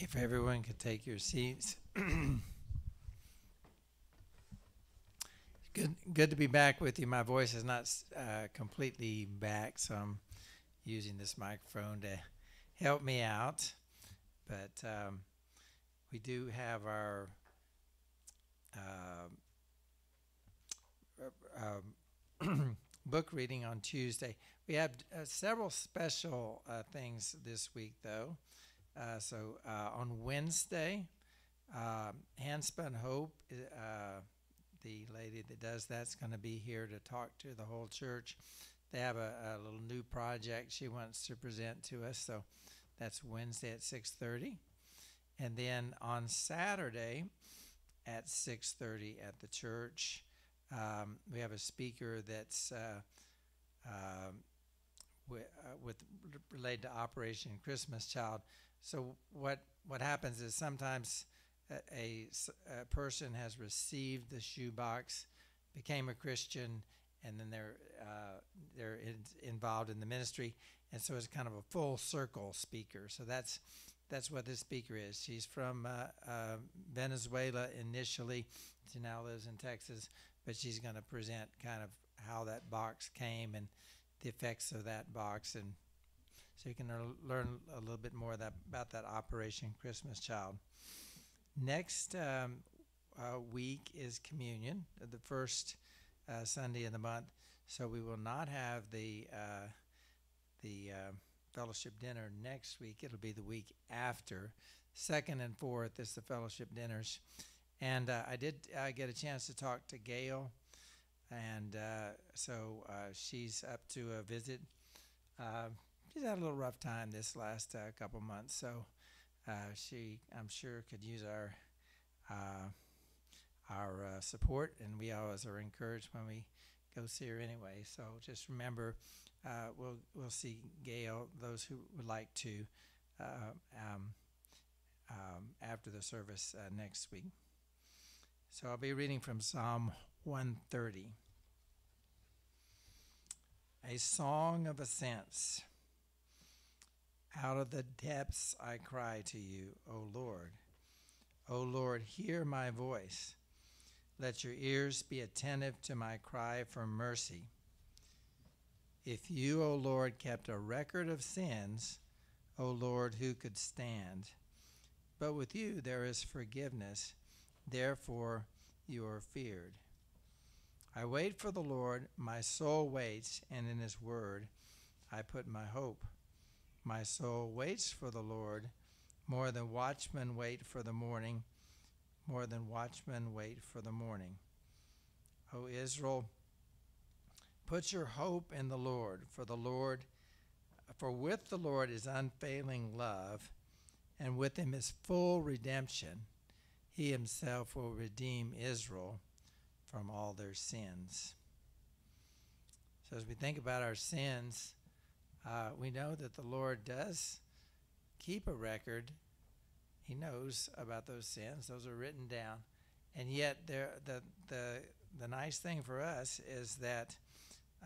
If everyone could take your seats. good, good to be back with you. My voice is not uh, completely back, so I'm using this microphone to help me out. But um, we do have our uh, um, book reading on Tuesday. We have uh, several special uh, things this week, though. Uh, so uh, on Wednesday, uh, Handspun Hope, uh, the lady that does that's going to be here to talk to the whole church. They have a, a, little new project she wants to present to us. So that's Wednesday at 6:30, and then on Saturday at 6:30 at the church, um, we have a speaker that's. Uh, um, with, uh, with related to Operation Christmas Child, so what what happens is sometimes a, a, a person has received the shoebox, became a Christian, and then they're uh, they're in, involved in the ministry, and so it's kind of a full circle speaker. So that's that's what this speaker is. She's from uh, uh, Venezuela initially. She now lives in Texas, but she's going to present kind of how that box came and the effects of that box and so you can learn a little bit more that, about that Operation Christmas Child. Next um, uh, week is communion, the first uh, Sunday in the month. So we will not have the uh, the uh, fellowship dinner next week. It'll be the week after. Second and fourth is the fellowship dinners, and uh, I did get a chance to talk to Gail, and uh, so she's up to a visit she's had a little rough time this last uh, couple months. So uh, she, I'm sure, could use our uh, our uh, support, and we always are encouraged when we go see her anyway. So just remember, uh, we'll we'll see Gail. Those who would like to. Um, um, after the service next week. So I'll be reading from Psalm 130. A song of ascents. Out of the depths I cry to you, O Lord. O Lord, hear my voice. Let your ears be attentive to my cry for mercy. If you, O Lord, kept a record of sins, O Lord, who could stand? But with you there is forgiveness, therefore you are feared. I wait for the Lord, my soul waits, and in his word I put my hope. My soul waits for the Lord more than watchmen wait for the morning, more than watchmen wait for the morning. O Israel, put your hope in the Lord, for the Lord for with the Lord is unfailing love, and with him is full redemption. He himself will redeem Israel from all their sins. So as we think about our sins, uh, we know that the Lord does keep a record. He knows about those sins; those are written down. And yet, there, the the the nice thing for us is that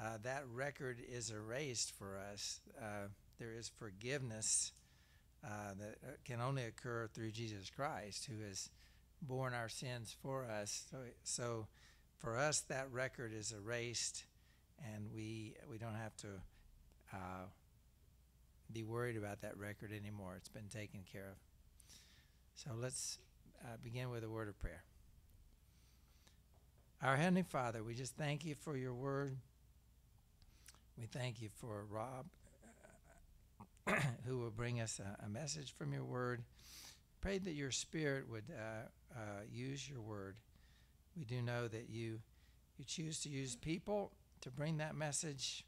uh, that record is erased for us. Uh, there is forgiveness uh, that uh, can only occur through Jesus Christ, who has borne our sins for us. So, so for us, that record is erased, and we we don't have to uh, be worried about that record anymore. It's been taken care of. So let's uh, begin with a word of prayer. Our Heavenly Father, we just thank you for your word. We thank you for Rob, uh, who will bring us a, a, message from your word. Pray that your Spirit would uh, uh, use your word. We do know that you you choose to use people to bring that message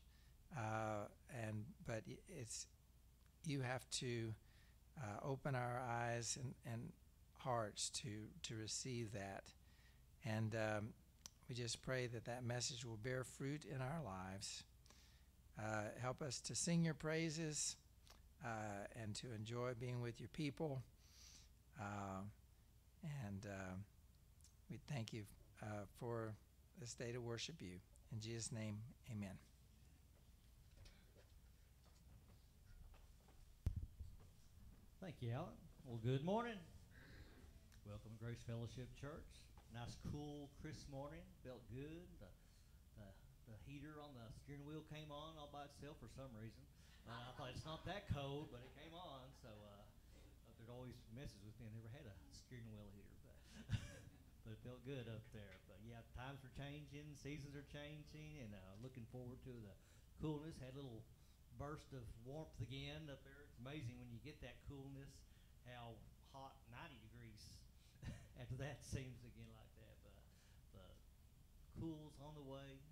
uh, and but it's you have to uh, open our eyes and, and hearts to to receive that, and um, we just pray that that message will bear fruit in our lives. Uh, help us to sing your praises uh, and to enjoy being with your people. Uh, and uh, we thank you uh, for this day to worship you. In Jesus' name, amen. Thank you, Alan. Well, good morning. Welcome to Grace Fellowship Church. Nice, cool, crisp morning. Felt good. The, the, the heater on the steering wheel came on all by itself for some reason. Uh, I thought it's not that cold, but it came on. So uh, it always messes with me. I never had a steering wheel heater, but but it felt good up there. But yeah, times are changing, seasons are changing, and uh, looking forward to the coolness. Had a little burst of warmth again up there. It's amazing when you get that coolness, how hot 90 degrees after that seems again like that. But the cool's on the way.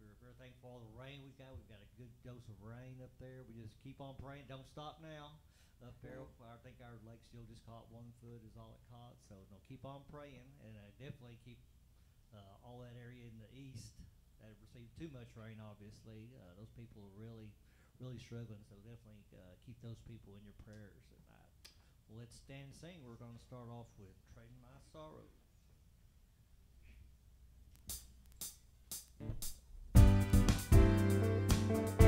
We're very thankful for all the rain we've got. We've got a good dose of rain up there. We just keep on praying. Don't stop now. Up there, I think our lake still just caught one foot is all it caught. So no, keep on praying, and uh, definitely keep uh, all that area in the east that have received too much rain. Obviously, uh, those people are really, really struggling. So definitely uh, keep those people in your prayers tonight. Well, let's stand and sing. We're going to start off with "Trading My Sorrow." I'm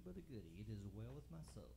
but a goody, it is well with my soul.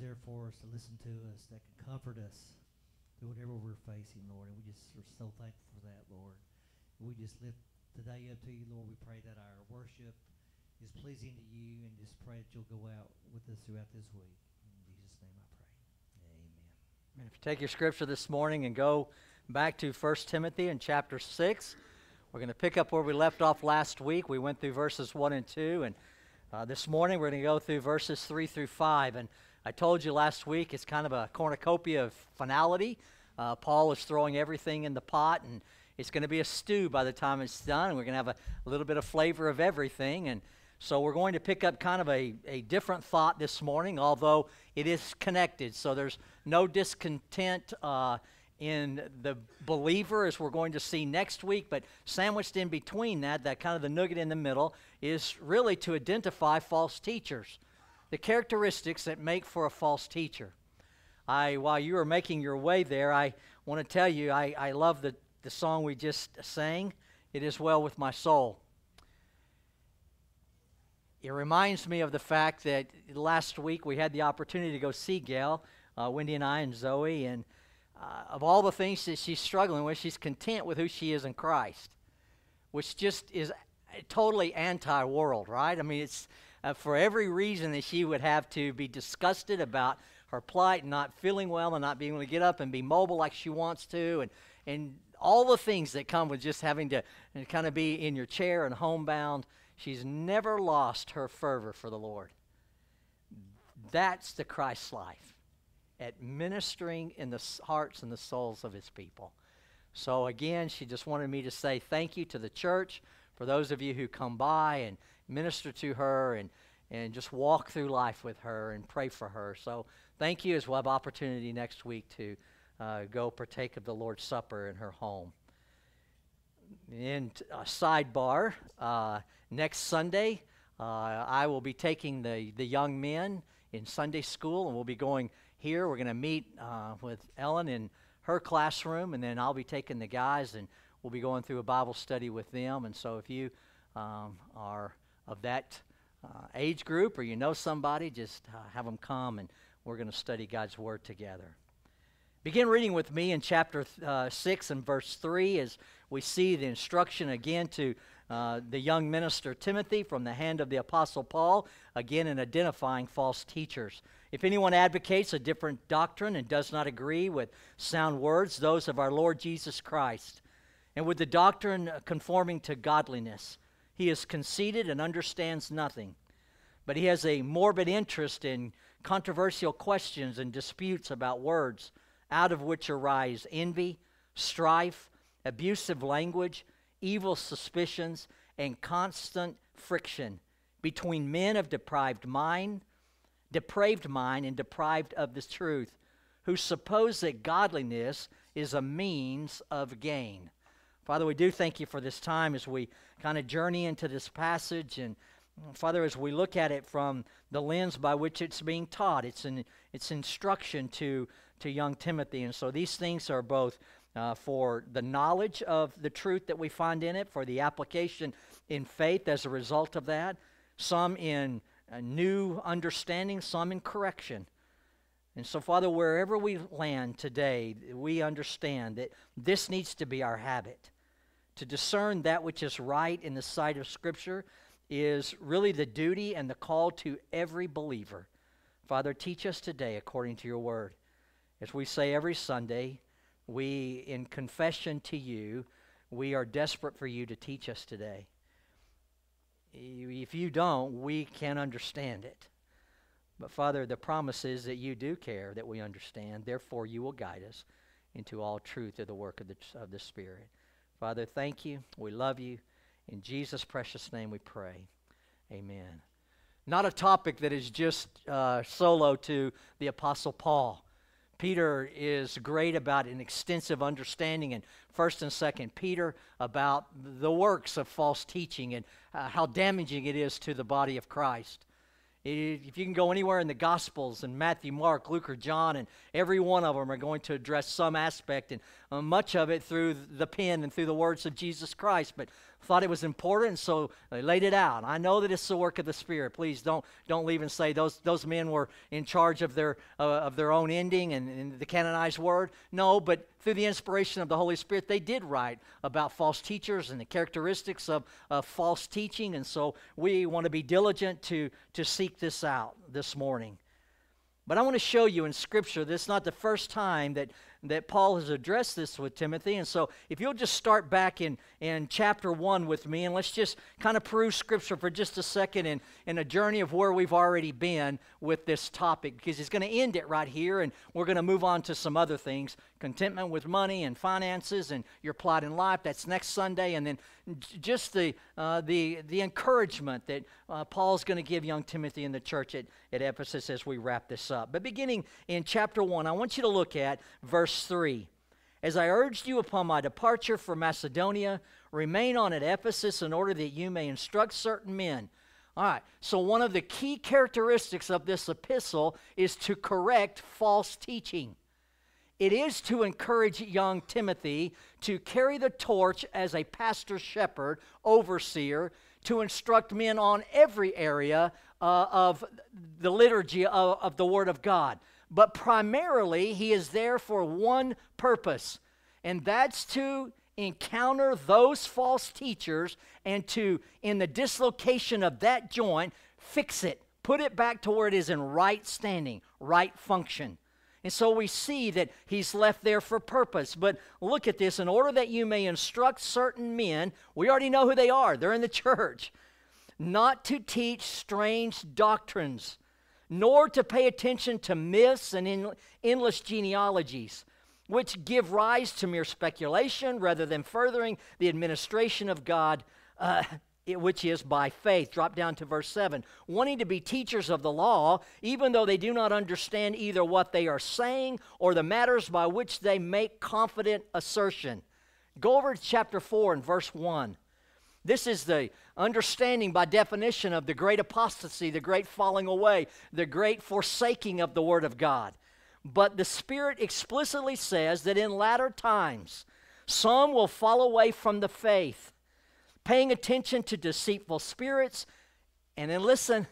There for us to listen to us, that can comfort us through whatever we're facing, Lord. And we just are so thankful for that, Lord. We just lift today up to you, Lord. We pray that our worship is pleasing to you and just pray that you'll go out with us throughout this week. In Jesus' name I pray. Amen. If you take your scripture this morning and go back to 1 Timothy in chapter 6, we're going to pick up where we left off last week. We went through verses 1 and 2, and uh, this morning we're going to go through verses 3 through 5. And I told you last week it's kind of a cornucopia of finality. Uh, Paul is throwing everything in the pot, and it's going to be a stew by the time it's done. We're going to have a, a little bit of flavor of everything. And so we're going to pick up kind of a, a different thought this morning, although it is connected. So there's no discontent uh, in the believer, as we're going to see next week. But sandwiched in between that, that kind of the nugget in the middle, is really to identify false teachers, the characteristics that make for a false teacher. I, while you are making your way there, I want to tell you I, I love the, the song we just sang. It is well with my soul. It reminds me of the fact that last week we had the opportunity to go see Gail, uh, Wendy and I, and Zoe, and uh, of all the things that she's struggling with, she's content with who she is in Christ, which just is totally anti world, right? I mean, it's uh, for every reason that she would have to be disgusted about her plight and not feeling well and not being able to get up and be mobile like she wants to, and, and all the things that come with just having to kind of be in your chair and homebound. She's never lost her fervor for the Lord. That's the Christ life at ministering in the hearts and the souls of his people. So, again, she just wanted me to say thank you to the church for those of you who come by and minister to her and, and just walk through life with her and pray for her. So, thank you as we'll have opportunity next week to uh, go partake of the Lord's Supper in her home. And a sidebar, uh, next Sunday, uh, I will be taking the, the young men in Sunday school, and we'll be going here. We're going to meet uh, with Ellen in her classroom, and then I'll be taking the guys, and we'll be going through a Bible study with them. And so, if you um, are of that uh, age group or you know somebody, just uh, have them come, and we're going to study God's Word together. Begin reading with me in chapter uh, 6 and verse 3 as we see the instruction again to uh, the young minister Timothy from the hand of the Apostle Paul, again in identifying false teachers. If anyone advocates a different doctrine and does not agree with sound words, those of our Lord Jesus Christ, and with the doctrine conforming to godliness, he is conceited and understands nothing. But he has a morbid interest in controversial questions and disputes about words, out of which arise envy, strife, abusive language, evil suspicions, and constant friction between men of deprived mind depraved mind and deprived of the truth, who suppose that godliness is a means of gain. Father, we do thank you for this time as we kind of journey into this passage. And Father, as we look at it from the lens by which it's being taught, it's, an, it's instruction to, to young Timothy. And so these things are both uh, for the knowledge of the truth that we find in it, for the application in faith as a result of that, some in a new understanding, some in correction. And so, Father, wherever we land today, we understand that this needs to be our habit. To discern that which is right in the sight of Scripture is really the duty and the call to every believer. Father, teach us today according to your word. As we say every Sunday, we, in confession to you, we are desperate for you to teach us today. If you don't, we can't understand it. But Father, the promise is that you do care that we understand. Therefore, you will guide us into all truth of the work of the, of the Spirit. Father, thank you. We love you. In Jesus' precious name we pray. Amen. Not a topic that is just uh, solo to the Apostle Paul. Peter is great about an extensive understanding in 1st and 2nd Peter about the works of false teaching and uh, how damaging it is to the body of Christ. If you can go anywhere in the Gospels, and Matthew, Mark, Luke, or John, and every one of them are going to address some aspect, and uh, much of it through the pen and through the words of Jesus Christ. But thought it was important, so they laid it out. I know that it's the work of the Spirit. Please don't don't leave and say those those men were in charge of their uh, of their own ending and, and the canonized word. No, but through the inspiration of the Holy Spirit, they did write about false teachers and the characteristics of, of false teaching. And so we want to be diligent to to seek this out this morning. But I want to show you in Scripture, this is not the first time that, that Paul has addressed this with Timothy. And so if you'll just start back in, in chapter 1 with me, and let's just kind of peruse Scripture for just a second in, in a journey of where we've already been with this topic, because he's going to end it right here, and we're going to move on to some other things contentment with money and finances and your plot in life. That's next Sunday. And then just the, uh, the, the encouragement that uh, Paul's going to give young Timothy in the church at, at Ephesus as we wrap this up. But beginning in chapter 1, I want you to look at verse 3. As I urged you upon my departure for Macedonia, remain on at Ephesus in order that you may instruct certain men. All right, so one of the key characteristics of this epistle is to correct false teaching it is to encourage young Timothy to carry the torch as a pastor shepherd, overseer, to instruct men on every area uh, of the liturgy of, of the Word of God. But primarily, he is there for one purpose, and that's to encounter those false teachers and to, in the dislocation of that joint, fix it, put it back to where it is in right standing, right function. And so we see that he's left there for purpose. But look at this in order that you may instruct certain men, we already know who they are, they're in the church, not to teach strange doctrines, nor to pay attention to myths and endless genealogies, which give rise to mere speculation rather than furthering the administration of God. Uh, which is by faith. Drop down to verse 7. Wanting to be teachers of the law, even though they do not understand either what they are saying or the matters by which they make confident assertion. Go over to chapter 4 and verse 1. This is the understanding by definition of the great apostasy, the great falling away, the great forsaking of the Word of God. But the Spirit explicitly says that in latter times, some will fall away from the faith paying attention to deceitful spirits. And then listen,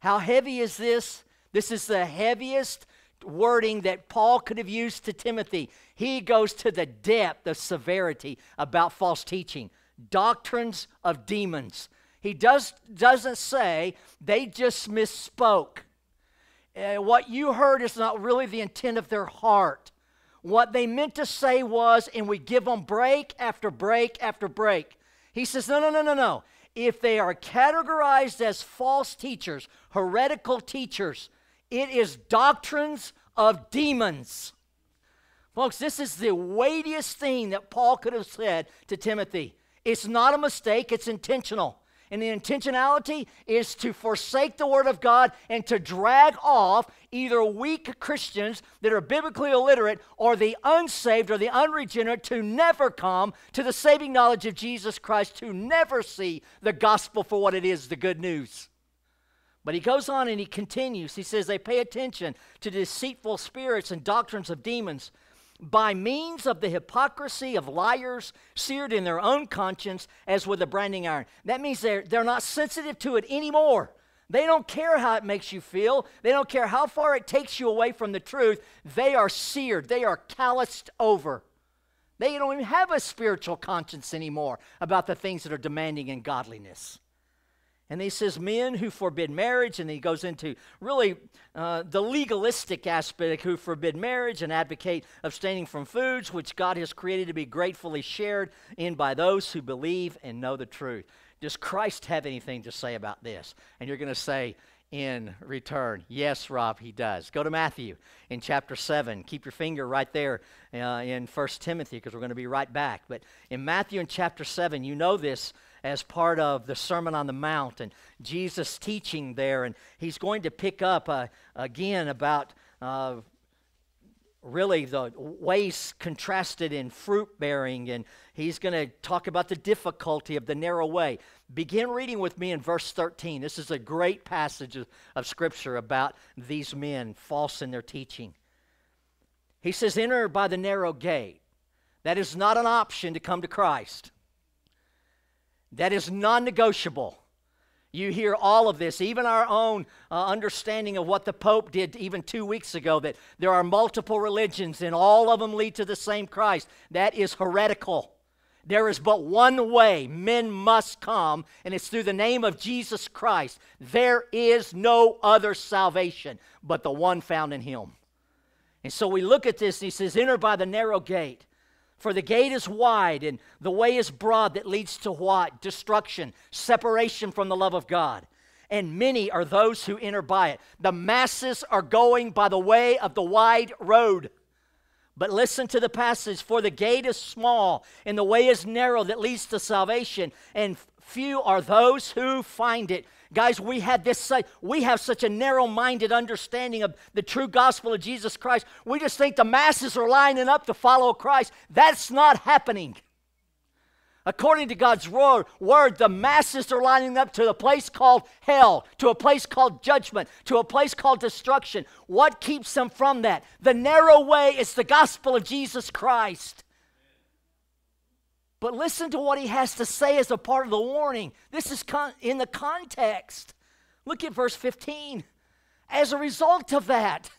how heavy is this? This is the heaviest wording that Paul could have used to Timothy. He goes to the depth of severity about false teaching, doctrines of demons. He does, doesn't say they just misspoke. Uh, what you heard is not really the intent of their heart. What they meant to say was, and we give them break after break after break. He says, no, no, no, no, no. If they are categorized as false teachers, heretical teachers, it is doctrines of demons. Folks, this is the weightiest thing that Paul could have said to Timothy. It's not a mistake, it's intentional. And the intentionality is to forsake the Word of God and to drag off either weak Christians that are biblically illiterate or the unsaved or the unregenerate to never come to the saving knowledge of Jesus Christ, to never see the gospel for what it is the good news. But he goes on and he continues. He says they pay attention to deceitful spirits and doctrines of demons by means of the hypocrisy of liars seared in their own conscience as with a branding iron. That means they're, they're not sensitive to it anymore. They don't care how it makes you feel. They don't care how far it takes you away from the truth. They are seared. They are calloused over. They don't even have a spiritual conscience anymore about the things that are demanding in godliness. And he says men who forbid marriage, and he goes into really uh, the legalistic aspect who forbid marriage and advocate abstaining from foods which God has created to be gratefully shared in by those who believe and know the truth. Does Christ have anything to say about this? And you're going to say, in return. Yes, Rob, he does. Go to Matthew in chapter 7. Keep your finger right there uh, in 1 Timothy because we're going to be right back. But in Matthew in chapter 7, you know this as part of the Sermon on the Mount and Jesus teaching there. And he's going to pick up uh, again about uh, really the ways contrasted in fruit bearing. And he's going to talk about the difficulty of the narrow way. Begin reading with me in verse 13. This is a great passage of, of Scripture about these men false in their teaching. He says, Enter by the narrow gate. That is not an option to come to Christ. That is non negotiable. You hear all of this, even our own uh, understanding of what the Pope did even two weeks ago that there are multiple religions and all of them lead to the same Christ. That is heretical. There is but one way men must come, and it's through the name of Jesus Christ. There is no other salvation but the one found in Him. And so we look at this, and He says, Enter by the narrow gate. For the gate is wide and the way is broad that leads to what? Destruction, separation from the love of God. And many are those who enter by it. The masses are going by the way of the wide road. But listen to the passage for the gate is small and the way is narrow that leads to salvation, and few are those who find it. Guys, we have this we have such a narrow-minded understanding of the true gospel of Jesus Christ. We just think the masses are lining up to follow Christ. That's not happening. According to God's word, word, the masses are lining up to a place called hell, to a place called judgment, to a place called destruction. What keeps them from that? The narrow way is the gospel of Jesus Christ. But listen to what he has to say as a part of the warning. This is in the context. Look at verse 15. As a result of that,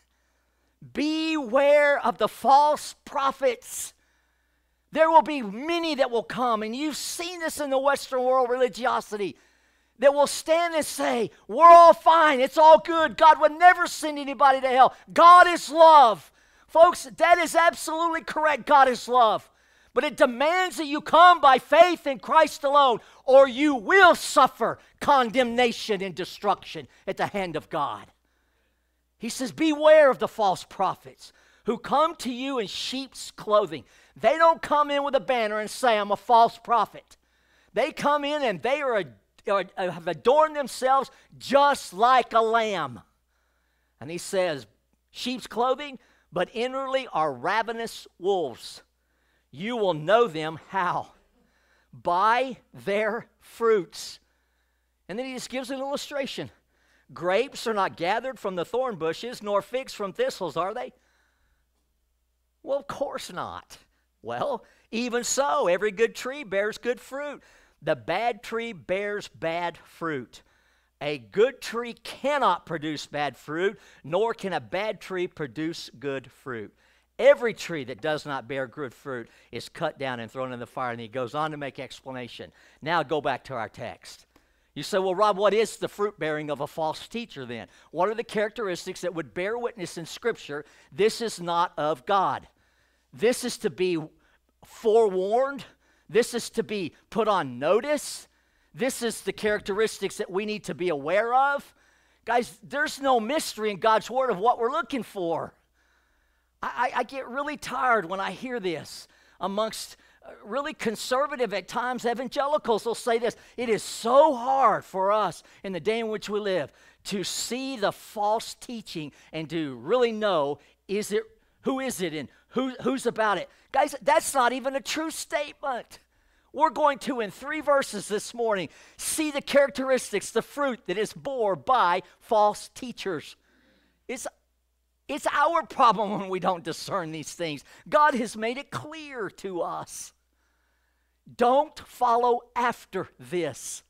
beware of the false prophets. There will be many that will come, and you've seen this in the Western world religiosity, that will stand and say, We're all fine, it's all good. God would never send anybody to hell. God is love. Folks, that is absolutely correct. God is love. But it demands that you come by faith in Christ alone, or you will suffer condemnation and destruction at the hand of God. He says, Beware of the false prophets who come to you in sheep's clothing. They don't come in with a banner and say, I'm a false prophet. They come in and they are, are uh, have adorned themselves just like a lamb. And he says, Sheep's clothing, but inwardly are ravenous wolves. You will know them how? By their fruits. And then he just gives an illustration. Grapes are not gathered from the thorn bushes, nor figs from thistles, are they? Well, of course not. Well, even so, every good tree bears good fruit. The bad tree bears bad fruit. A good tree cannot produce bad fruit, nor can a bad tree produce good fruit. Every tree that does not bear good fruit is cut down and thrown in the fire. And he goes on to make explanation. Now go back to our text. You say, well, Rob, what is the fruit bearing of a false teacher then? What are the characteristics that would bear witness in Scripture? This is not of God. This is to be forewarned. This is to be put on notice. This is the characteristics that we need to be aware of. Guys, there's no mystery in God's Word of what we're looking for. I, I get really tired when I hear this amongst uh, really conservative at times evangelicals will say this it is so hard for us in the day in which we live to see the false teaching and to really know is it who is it and who, who's about it. Guys that's not even a true statement. We're going to in three verses this morning see the characteristics the fruit that is bore by false teachers. It's it's our problem when we don't discern these things. God has made it clear to us. Don't follow after this.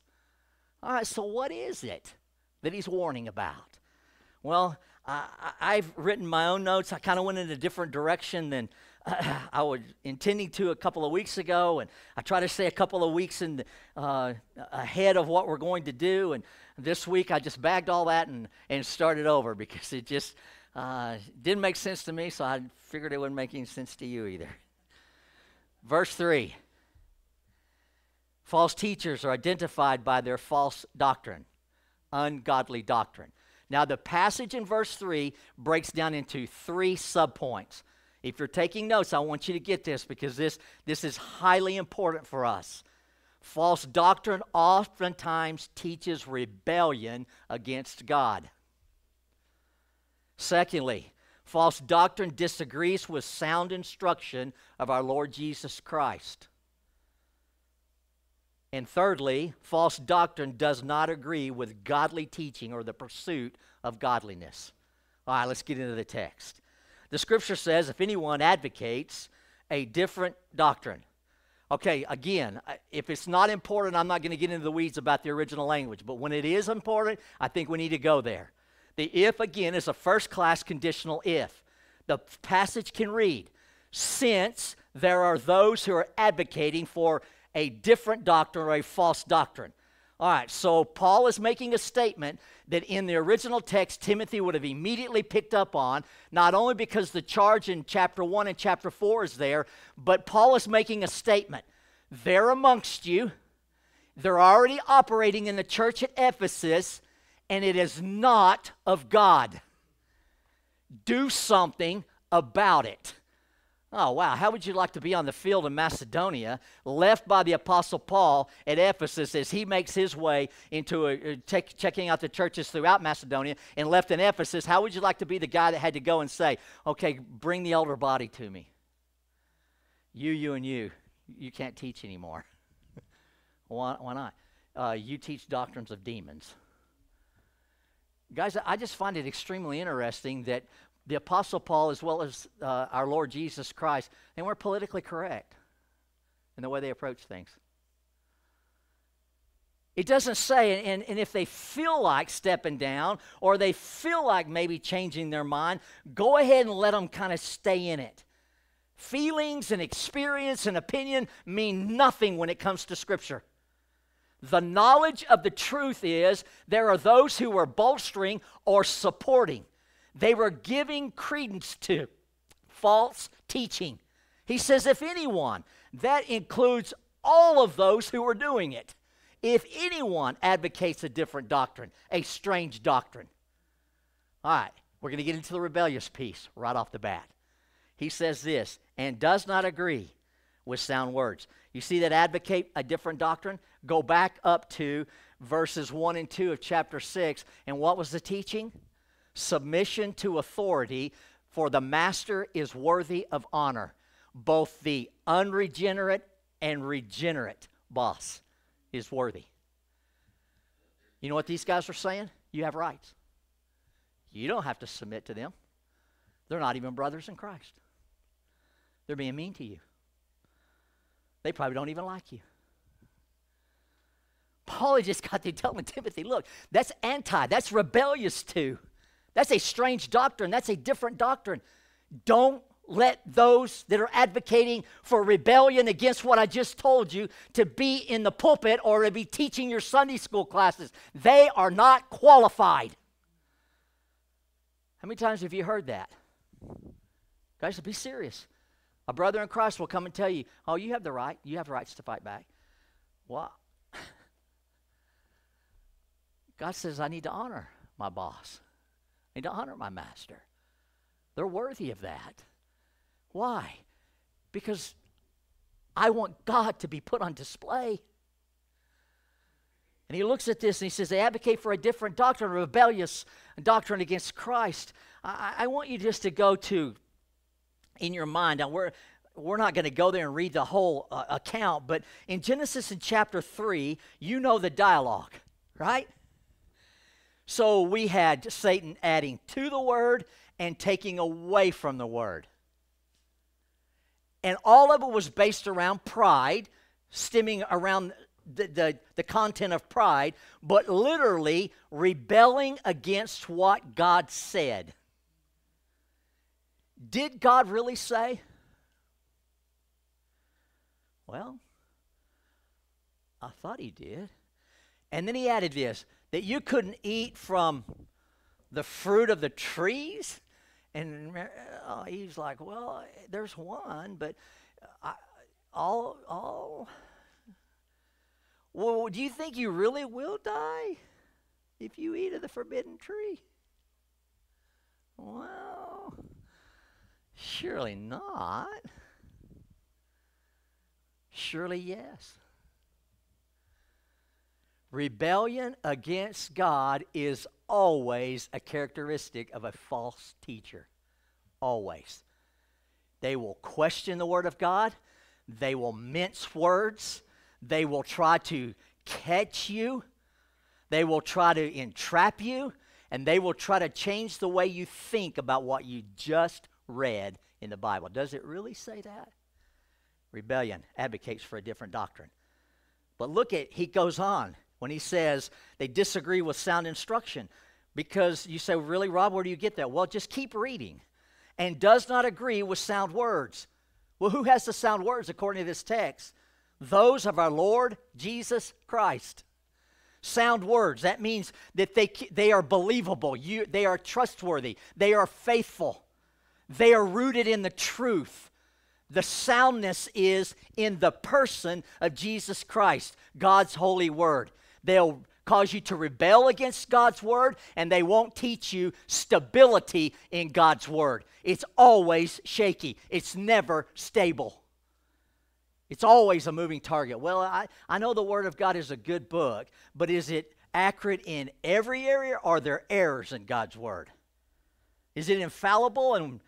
All right, so what is it that he's warning about? Well, I've written my own notes. I kind of went in a different direction than uh, I was intending to a couple of weeks ago, and I try to say a couple of weeks in, uh, ahead of what we're going to do. And this week, I just bagged all that and, and started over because it just uh, didn't make sense to me, so I figured it wouldn't make any sense to you either. Verse 3 False teachers are identified by their false doctrine, ungodly doctrine. Now, the passage in verse 3 breaks down into three subpoints. If you're taking notes, I want you to get this because this, this is highly important for us. False doctrine oftentimes teaches rebellion against God. Secondly, false doctrine disagrees with sound instruction of our Lord Jesus Christ. And thirdly, false doctrine does not agree with godly teaching or the pursuit of godliness. All right, let's get into the text. The scripture says if anyone advocates a different doctrine Okay, again, if it's not important, I'm not going to get into the weeds about the original language. But when it is important, I think we need to go there. The if, again, is a first class conditional if. The passage can read, since there are those who are advocating for a different doctrine or a false doctrine. All right, so Paul is making a statement that in the original text, Timothy would have immediately picked up on, not only because the charge in chapter 1 and chapter 4 is there, but Paul is making a statement. They're amongst you, they're already operating in the church at Ephesus, and it is not of God. Do something about it. Oh, wow. How would you like to be on the field in Macedonia, left by the Apostle Paul at Ephesus as he makes his way into a, check, checking out the churches throughout Macedonia and left in Ephesus? How would you like to be the guy that had to go and say, okay, bring the elder body to me? You, you, and you, you can't teach anymore. why, why not? Uh, you teach doctrines of demons. Guys, I just find it extremely interesting that the Apostle Paul, as well as uh, our Lord Jesus Christ, they weren't politically correct in the way they approach things. It doesn't say, and, and if they feel like stepping down or they feel like maybe changing their mind, go ahead and let them kind of stay in it. Feelings and experience and opinion mean nothing when it comes to Scripture. The knowledge of the truth is there are those who are bolstering or supporting. They were giving credence to false teaching. He says, if anyone, that includes all of those who are doing it. If anyone advocates a different doctrine, a strange doctrine. All right, we're going to get into the rebellious piece right off the bat. He says this, and does not agree with sound words. You see that advocate a different doctrine? Go back up to verses 1 and 2 of chapter 6. And what was the teaching? Submission to authority, for the master is worthy of honor. Both the unregenerate and regenerate boss is worthy. You know what these guys are saying? You have rights. You don't have to submit to them. They're not even brothers in Christ. They're being mean to you. They probably don't even like you. Paul just got through telling Timothy, look, that's anti, that's rebellious too. That's a strange doctrine. That's a different doctrine. Don't let those that are advocating for rebellion against what I just told you to be in the pulpit or to be teaching your Sunday school classes. They are not qualified. How many times have you heard that? Guys, be serious. A brother in Christ will come and tell you, oh, you have the right. You have rights to fight back. Well, God says I need to honor my boss. I need to honor my master. They're worthy of that. Why? Because I want God to be put on display. And he looks at this and he says, They advocate for a different doctrine, a rebellious doctrine against Christ. I, I want you just to go to, in your mind, now we're, we're not going to go there and read the whole uh, account, but in Genesis in chapter 3, you know the dialogue, right? So we had Satan adding to the word and taking away from the word. And all of it was based around pride, stemming around the, the, the, content of pride, but literally rebelling against what God said. Did God really say? Well, I thought he did. And then he added this that you couldn't eat from the fruit of the trees. And uh, he's like, well, there's one, but I, all, all. Well, do you think you really will die if you eat of the forbidden tree? Well, surely not. Surely yes. Rebellion against God is always a characteristic of a false teacher. Always. They will question the Word of God, they will mince words, they will try to catch you, they will try to entrap you, and they will try to change the way you think about what you just read in the Bible. Does it really say that? Rebellion advocates for a different doctrine. But look at, he goes on when he says they disagree with sound instruction. Because you say, really, Rob, where do you get that? Well, just keep reading. And does not agree with sound words. Well, who has the sound words according to this text? Those of our Lord Jesus Christ. Sound words. That means that they, they are believable, you, they are trustworthy, they are faithful, they are rooted in the truth. The soundness is in the person of Jesus Christ, God's holy word. They'll cause you to rebel against God's word, and they won't teach you stability in God's word. It's always shaky, it's never stable. It's always a moving target. Well, I, I know the Word of God is a good book, but is it accurate in every area? Are there errors in God's Word? Is it infallible and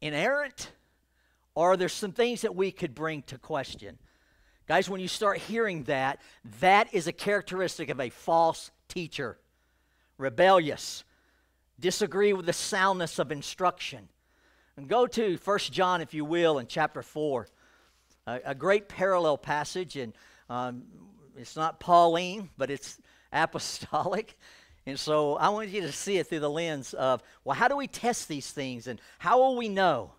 inerrant? Or are there some things that we could bring to question? Guys, when you start hearing that, that is a characteristic of a false teacher. Rebellious, disagree with the soundness of instruction. And go to 1 John, if you will, in chapter 4 a, a great parallel passage, and um, it's not Pauline, but it's apostolic. And so I want you to see it through the lens of, well, how do we test these things and how will we know?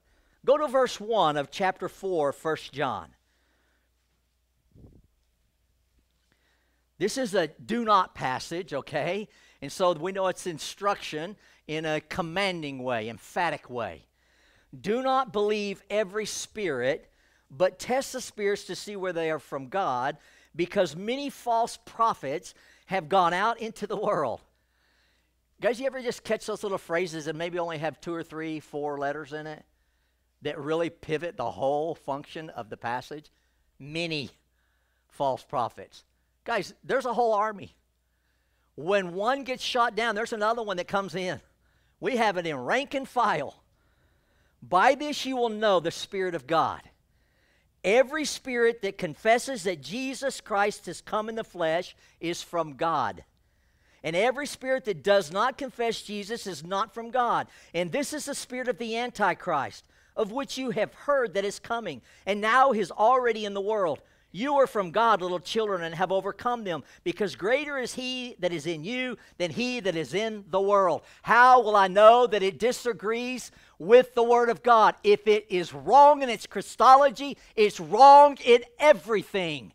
Go to verse 1 of chapter 4, 1 John. This is a do not passage, okay? And so we know it's instruction in a commanding way, emphatic way. Do not believe every spirit, but test the spirits to see where they are from God, because many false prophets have gone out into the world. Guys, you ever just catch those little phrases and maybe only have two or three, four letters in it that really pivot the whole function of the passage? Many false prophets. Guys, there's a whole army. When one gets shot down, there's another one that comes in. We have it in rank and file. By this you will know the Spirit of God. Every spirit that confesses that Jesus Christ has come in the flesh is from God. And every spirit that does not confess Jesus is not from God. And this is the spirit of the Antichrist, of which you have heard that is coming, and now is already in the world. You are from God, little children, and have overcome them, because greater is He that is in you than He that is in the world. How will I know that it disagrees with the Word of God? If it is wrong in its Christology, it's wrong in everything.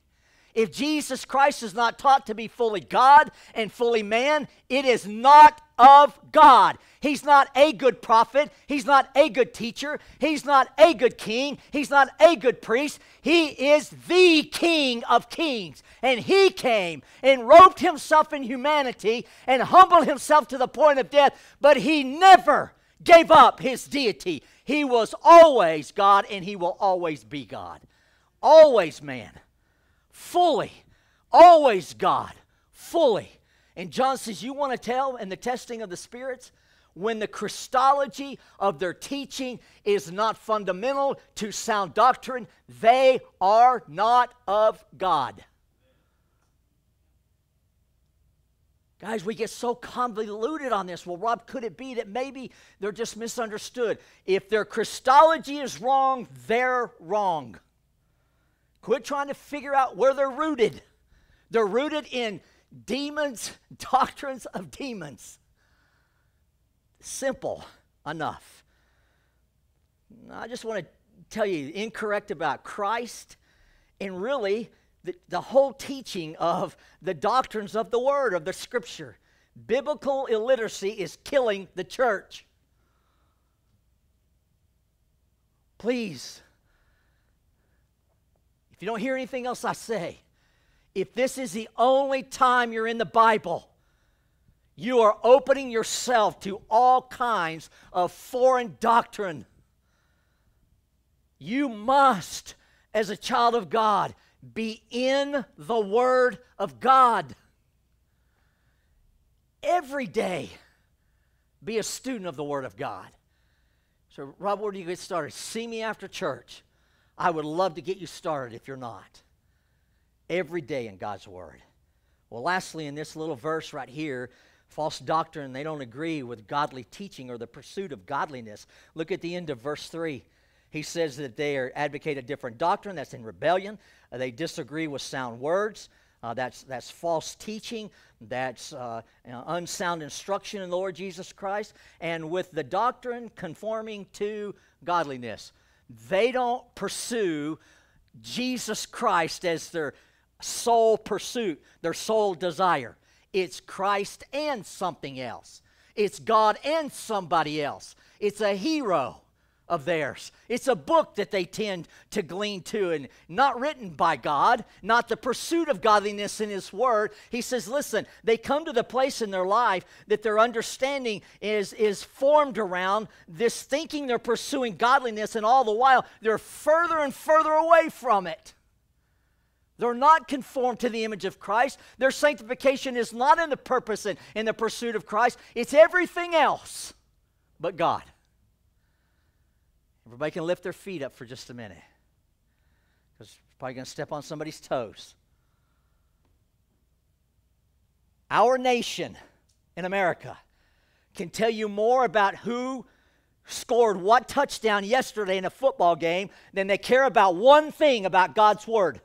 If Jesus Christ is not taught to be fully God and fully man, it is not of God. He's not a good prophet. He's not a good teacher. He's not a good king. He's not a good priest. He is the King of kings. And he came and robed himself in humanity and humbled himself to the point of death, but he never gave up his deity. He was always God and he will always be God. Always man fully, always God, fully. And John says, You want to tell in the testing of the spirits? When the Christology of their teaching is not fundamental to sound doctrine, they are not of God. Guys, we get so convoluted on this. Well, Rob, could it be that maybe they're just misunderstood? If their Christology is wrong, they're wrong. Quit trying to figure out where they're rooted. They're rooted in demons, doctrines of demons. Simple enough. I just want to tell you incorrect about Christ and really the, the whole teaching of the doctrines of the Word, of the Scripture. Biblical illiteracy is killing the church. Please you don't hear anything else I say, if this is the only time you're in the Bible, you are opening yourself to all kinds of foreign doctrine. You must, as a child of God, be in the Word of God. Every day, be a student of the Word of God. So, Rob, where do you get started? See me after church. I would love to get you started if you're not. Every day in God's Word. Well, lastly, in this little verse right here, false doctrine, they don't agree with godly teaching or the pursuit of godliness. Look at the end of verse 3. He says that they are advocate a different doctrine that's in rebellion. Uh, they disagree with sound words. Uh, that's, that's false teaching. That's uh, unsound instruction in the Lord Jesus Christ. And with the doctrine conforming to godliness, they don't pursue Jesus Christ as their sole pursuit, their sole desire. It's Christ and something else. It's God and somebody else. It's a hero of theirs. It's a book that they tend to glean to and not written by God, not the pursuit of godliness in His Word. He says, listen, they come to the place in their life that their understanding is, is formed around this thinking they're pursuing godliness, and all the while they're further and further away from it. They're not conformed to the image of Christ. Their sanctification is not in the purpose and in the pursuit of Christ, it's everything else but God. Everybody can lift their feet up for just a minute because probably going to step on somebody's toes. Our nation in America can tell you more about who scored what touchdown yesterday in a football game than they care about one thing about God's Word.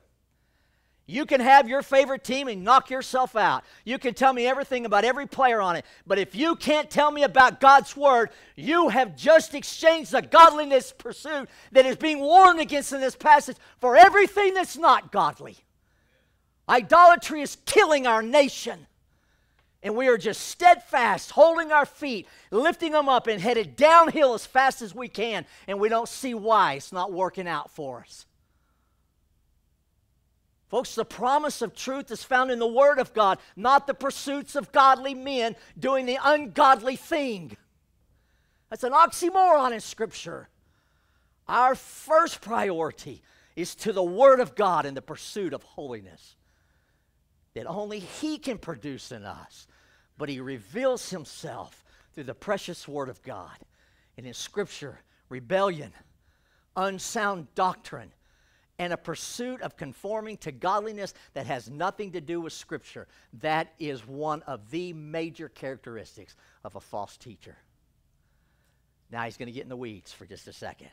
You can have your favorite team and knock yourself out. You can tell me everything about every player on it. But if you can't tell me about God's word, you have just exchanged the godliness pursuit that is being warned against in this passage for everything that's not godly. Idolatry is killing our nation. And we are just steadfast, holding our feet, lifting them up, and headed downhill as fast as we can. And we don't see why it's not working out for us. Folks, the promise of truth is found in the Word of God, not the pursuits of godly men doing the ungodly thing. That's an oxymoron in Scripture. Our first priority is to the Word of God in the pursuit of holiness that only He can produce in us. But He reveals Himself through the precious Word of God. And in Scripture, rebellion, unsound doctrine, and a pursuit of conforming to godliness that has nothing to do with Scripture. That is one of the major characteristics of a false teacher. Now he's going to get in the weeds for just a second.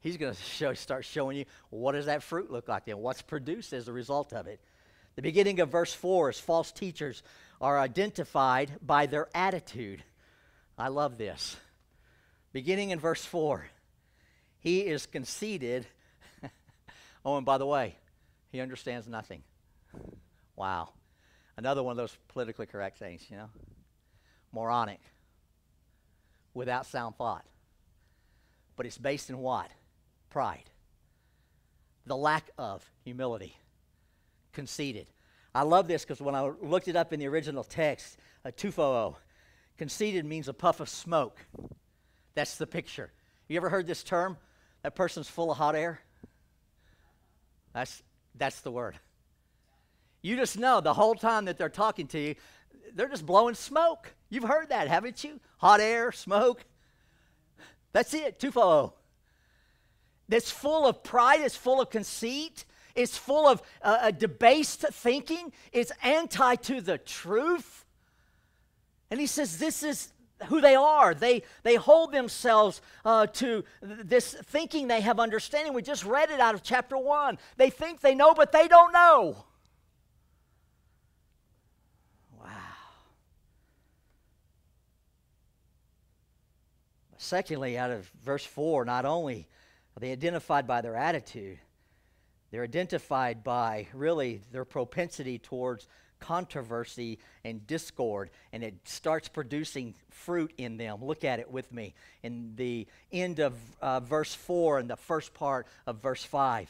He's going to show, start showing you what does that fruit look like and What's produced as a result of it? The beginning of verse 4 is false teachers are identified by their attitude. I love this. Beginning in verse 4, he is conceited Oh, and by the way, he understands nothing. Wow. Another one of those politically correct things, you know? Moronic. Without sound thought. But it's based in what? Pride. The lack of humility. Conceited. I love this because when I looked it up in the original text, uh, a tufoo, oh, conceited means a puff of smoke. That's the picture. You ever heard this term? That person's full of hot air? That's, that's the word. You just know the whole time that they're talking to you, they're just blowing smoke. You've heard that, haven't you? Hot air, smoke. That's it, tufo. That's full of pride, it's full of conceit, it's full of uh, debased thinking, it's anti to the truth. And he says, This is who they are. They, they hold themselves uh, to this thinking they have understanding. We just read it out of chapter 1. They think they know, but they don't know. Wow. Secondly, out of verse 4, not only are they identified by their attitude, they're identified by really their propensity towards controversy and discord, and it starts producing fruit in them. Look at it with me in the end of uh, verse 4 and the first part of verse 5.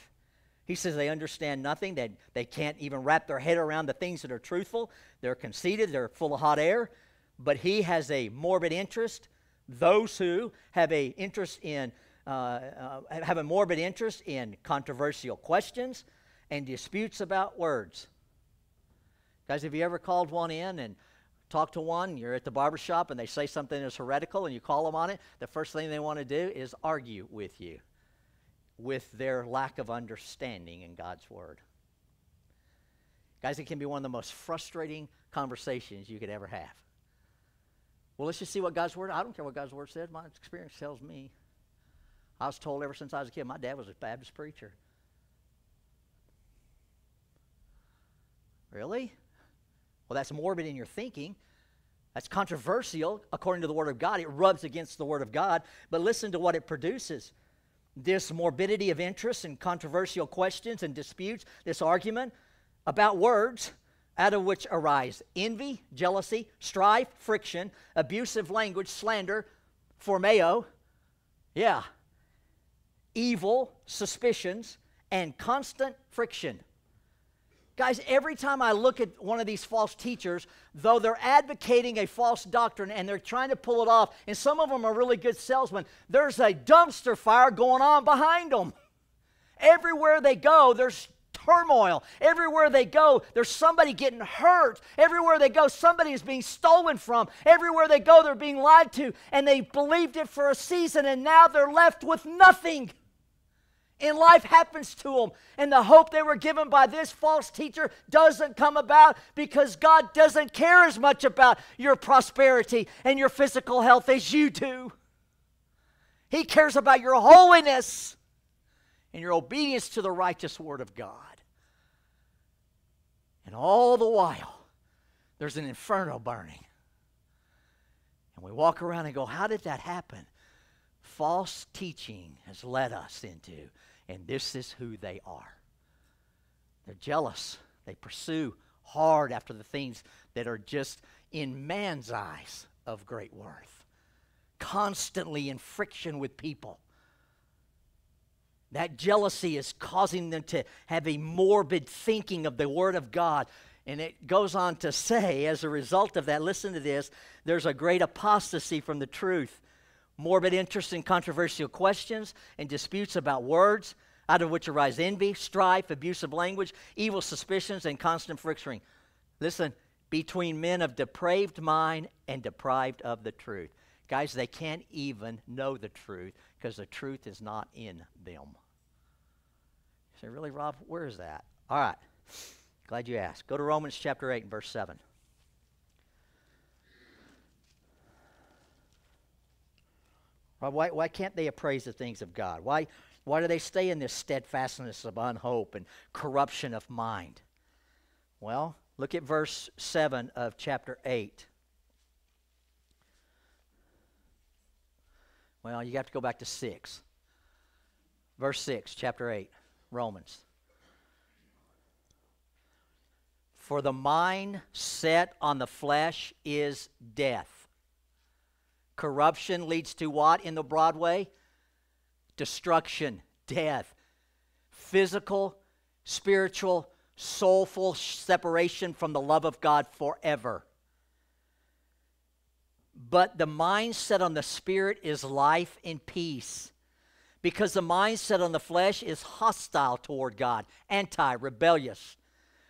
He says they understand nothing, that they can't even wrap their head around the things that are truthful. They're conceited, they're full of hot air, but he has a morbid interest. Those who have a interest in uh, uh, have a morbid interest in controversial questions and disputes about words. Guys, have you ever called one in and talked to one? You're at the barbershop and they say something that's heretical and you call them on it. The first thing they want to do is argue with you with their lack of understanding in God's Word. Guys, it can be one of the most frustrating conversations you could ever have. Well, let's just see what God's Word, I don't care what God's Word said. My experience tells me. I was told ever since I was a kid, my dad was a Baptist preacher. Really? Well, that's morbid in your thinking. That's controversial according to the Word of God. It rubs against the Word of God. But listen to what it produces this morbidity of interest and controversial questions and disputes, this argument about words, out of which arise envy, jealousy, strife, friction, abusive language, slander, phormeo, yeah, evil, suspicions, and constant friction. Guys, every time I look at one of these false teachers, though they're advocating a false doctrine and they're trying to pull it off, and some of them are really good salesmen, there's a dumpster fire going on behind them. Everywhere they go, there's turmoil. Everywhere they go, there's somebody getting hurt. Everywhere they go, somebody is being stolen from. Everywhere they go, they're being lied to. And they believed it for a season, and now they're left with nothing and life happens to them. And the hope they were given by this false teacher doesn't come about because God doesn't care as much about your prosperity and your physical health as you do. He cares about your holiness and your obedience to the righteous word of God. And all the while, there's an inferno burning. And we walk around and go, How did that happen? False teaching has led us into and this is who they are. They're jealous. They pursue hard after the things that are just in man's eyes of great worth, constantly in friction with people. That jealousy is causing them to have a morbid thinking of the Word of God. And it goes on to say, as a result of that, listen to this there's a great apostasy from the truth morbid interest in controversial questions and disputes about words, out of which arise envy, strife, abusive language, evil suspicions, and constant friction. Listen, between men of depraved mind and deprived of the truth. Guys, they can't even know the truth because the truth is not in them. You say, really, Rob? Where is that? All right. Glad you asked. Go to Romans chapter 8 and verse 7. Why, why can't they appraise the things of God? Why, why do they stay in this steadfastness of unhope and corruption of mind? Well, look at verse 7 of chapter 8. Well, you have to go back to 6. Verse 6, chapter 8, Romans. For the mind set on the flesh is death Corruption leads to what in the Broadway? Destruction, death, physical, spiritual, soulful separation from the love of God forever. But the mindset on the spirit is life and peace. Because the mindset on the flesh is hostile toward God, anti, rebellious.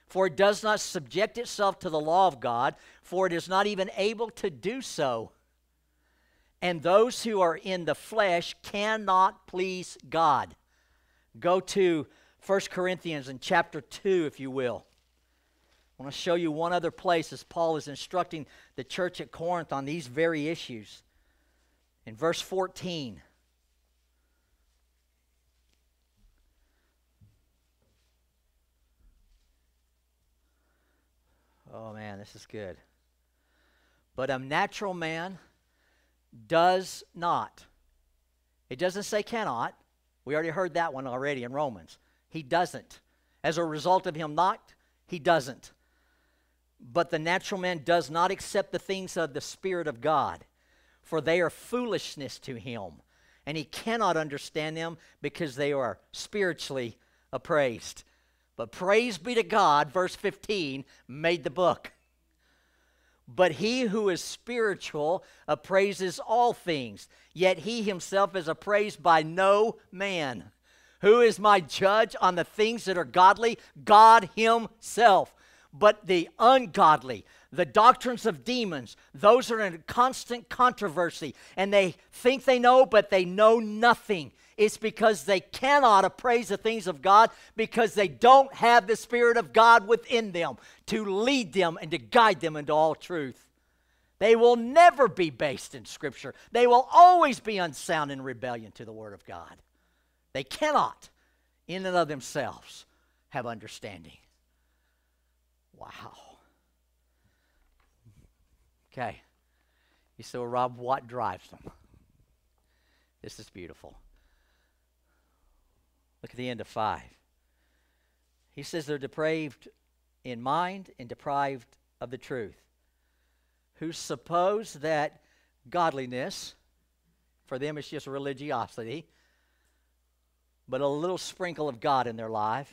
For it does not subject itself to the law of God, for it is not even able to do so and those who are in the flesh cannot please God. Go to 1 Corinthians in chapter 2, if you will. I want to show you one other place as Paul is instructing the church at Corinth on these very issues. In verse 14, Oh man, this is good. But a natural man does not. It doesn't say cannot. We already heard that one already in Romans. He doesn't. As a result of him not, he doesn't. But the natural man does not accept the things of the Spirit of God, for they are foolishness to him, and he cannot understand them because they are spiritually appraised. But praise be to God, verse 15 made the book. But he who is spiritual appraises all things, yet he himself is appraised by no man. Who is my judge on the things that are godly? God himself. But the ungodly, the doctrines of demons, those are in constant controversy, and they think they know, but they know nothing. It's because they cannot appraise the things of God because they don't have the Spirit of God within them to lead them and to guide them into all truth. They will never be based in Scripture. They will always be unsound in rebellion to the Word of God. They cannot, in and of themselves, have understanding. Wow. Okay. You say, well, Rob, what drives them? This is beautiful. Look at the end of 5. He says they're depraved in mind and deprived of the truth, who suppose that godliness, for them it's just religiosity, but a little sprinkle of God in their life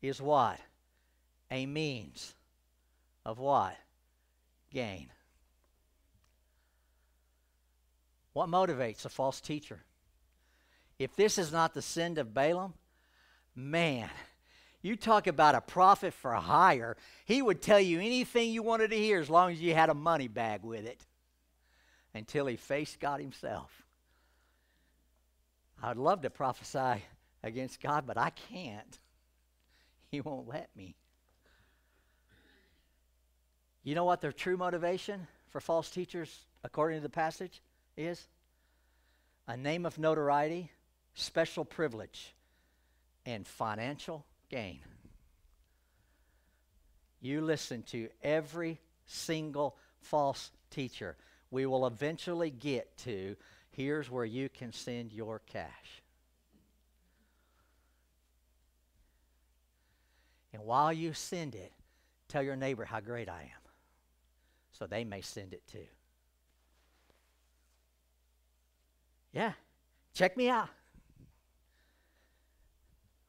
is what? A means of what? Gain. What motivates a false teacher? If this is not the sin of Balaam, man, you talk about a prophet for hire. He would tell you anything you wanted to hear as long as you had a money bag with it until he faced God himself. I'd love to prophesy against God, but I can't. He won't let me. You know what their true motivation for false teachers, according to the passage, is? A name of notoriety, special privilege, and financial gain. You listen to every single false teacher. We will eventually get to here's where you can send your cash. And while you send it, tell your neighbor how great I am so they may send it too. Yeah, check me out.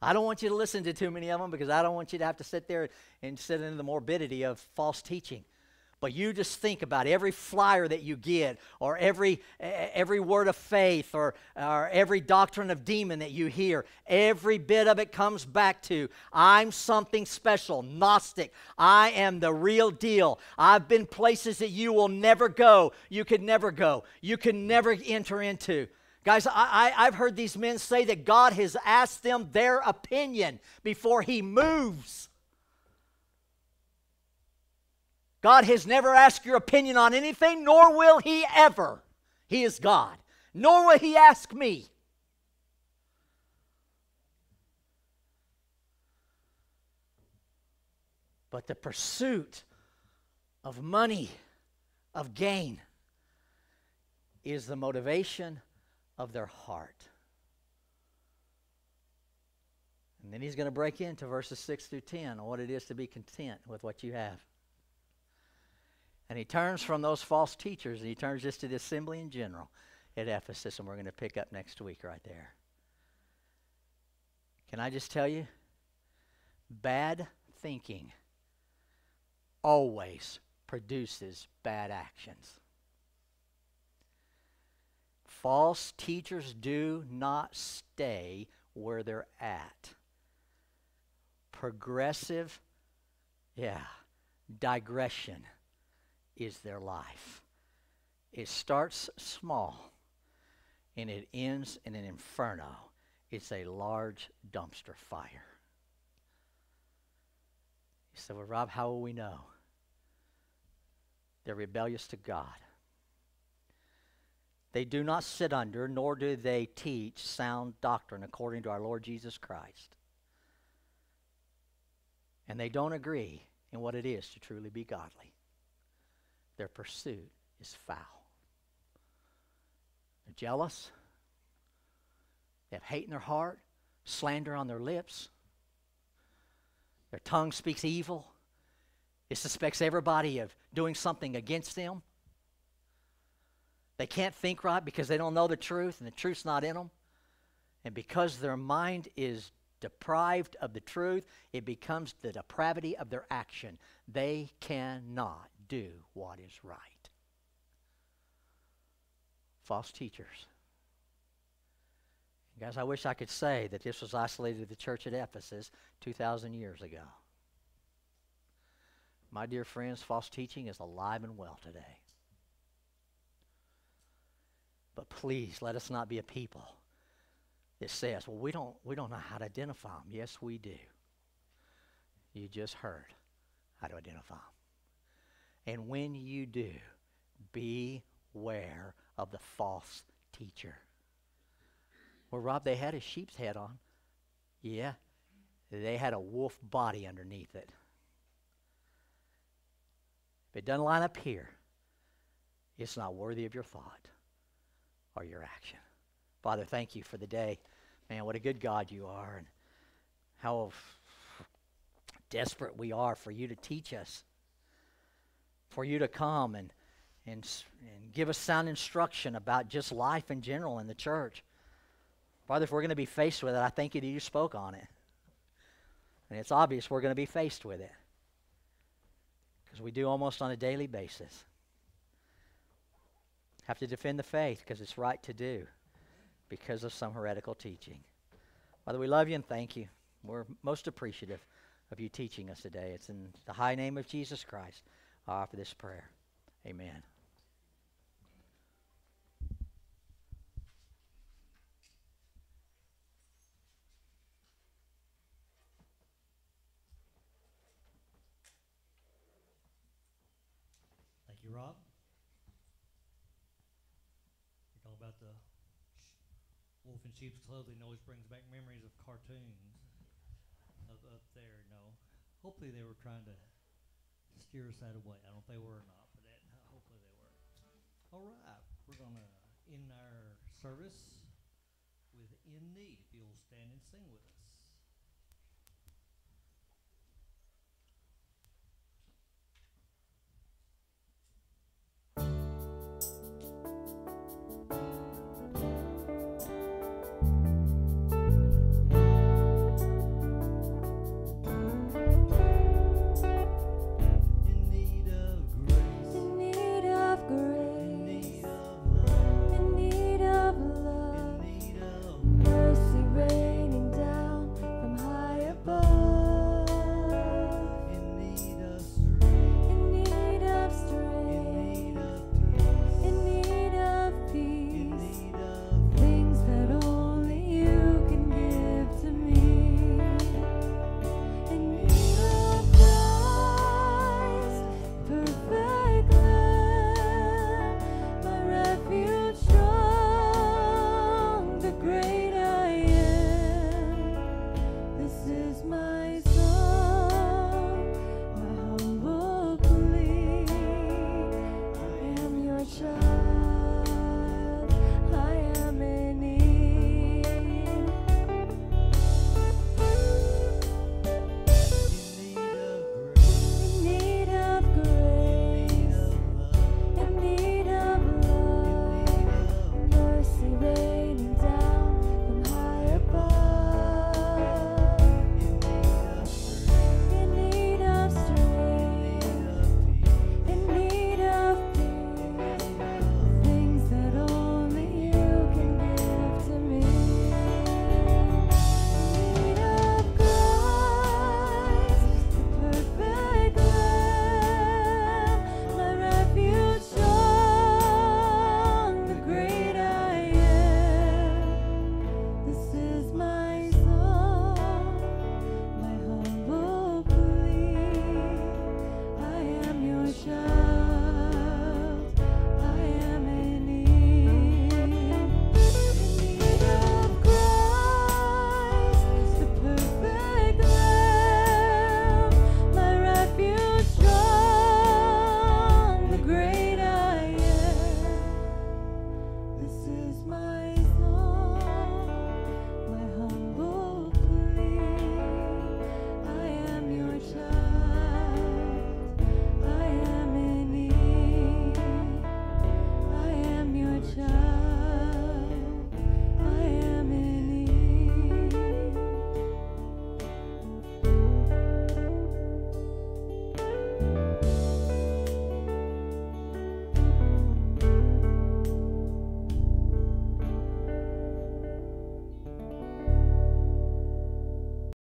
I don't want you to listen to too many of them because I don't want you to have to sit there and sit in the morbidity of false teaching. But you just think about every flyer that you get, or every, every word of faith, or, or every doctrine of demon that you hear. Every bit of it comes back to I'm something special, Gnostic. I am the real deal. I've been places that you will never go, you could never go, you can never enter into. Guys, I, I, have heard these men say that God has asked them their opinion before He moves. God has never asked your opinion on anything, nor will He ever. He is God. Nor will He ask me. But the pursuit of money, of gain, is the motivation of their heart. And then he's going to break into verses 6 through 10 on what it is to be content with what you have. And he turns from those false teachers and he turns just to the assembly in general at Ephesus, and we're going to pick up next week right there. Can I just tell you? Bad thinking always produces bad actions. False teachers do not stay where they're at. Progressive, yeah, digression is their life. It starts small and it ends in an inferno. It's a large dumpster fire. You say, Well, Rob, how will we know? They're rebellious to God. They do not sit under, nor do they teach sound doctrine according to our Lord Jesus Christ. And they don't agree in what it is to truly be godly. Their pursuit is foul. They're jealous. They have hate in their heart, slander on their lips. Their tongue speaks evil. It suspects everybody of doing something against them. They can't think right because they don't know the truth and the truth's not in them. And because their mind is deprived of the truth, it becomes the depravity of their action. They cannot do what is right. False teachers. Guys, I wish I could say that this was isolated to the church at Ephesus 2,000 years ago. My dear friends, false teaching is alive and well today. But please let us not be a people that says, well, we don't, we don't know how to identify them. Yes, we do. You just heard how to identify them. And when you do, beware of the false teacher. Well, Rob, they had a sheep's head on. Yeah, they had a wolf body underneath it. If it doesn't line up here, it's not worthy of your thought or your action. Father, thank you for the day. Man, what a good God you are, and how desperate we are for you to teach us, for you to come and, and, and give us sound instruction about just life in general in the church. Father, if we're going to be faced with it, I thank you that you spoke on it. And it's obvious we're going to be faced with it because we do almost on a daily basis. Have to defend the faith because it's right to do because of some heretical teaching. Father, we love you and thank you. We're most appreciative of you teaching us today. It's in the high name of Jesus Christ I offer this prayer. Amen. Thank you, Rob. You talk about the wolf in sheep's clothing always brings back memories of cartoons up, up there, know. Hopefully they were trying to steer us that away. I don't know if they were or not, but that, uh, hopefully they were. All right, we're going to end our service with In Need. If you'll stand and sing with us.